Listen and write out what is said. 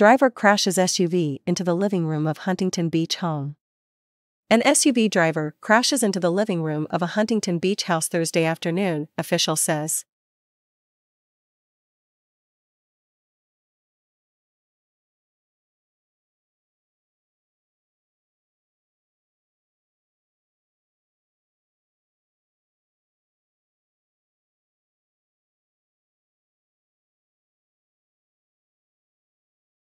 Driver crashes SUV into the living room of Huntington Beach home. An SUV driver crashes into the living room of a Huntington Beach house Thursday afternoon, official says.